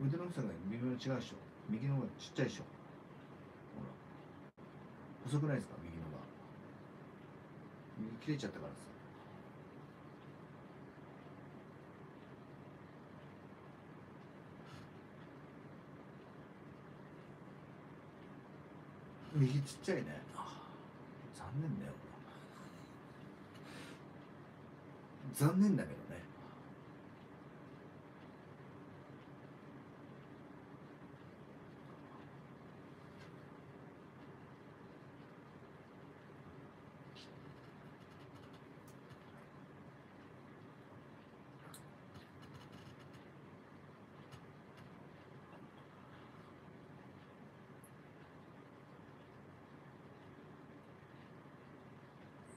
腕の太さが微妙に違うでしょ。右の方がちっちゃいでしょ。ほら。細くないですか？右のが。右切れちゃったからさ。右ちっちゃいね。残念だよ。残念だけどね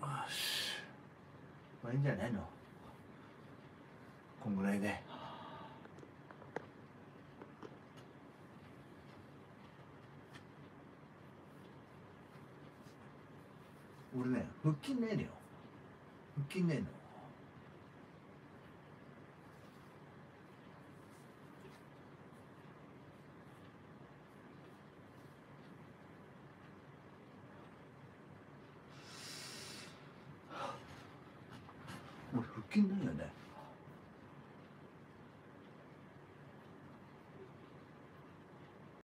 よしまあいいんじゃないの？こんぐらいで。俺ね腹筋ねえのよ。腹筋ねえの。俺腹筋ないよね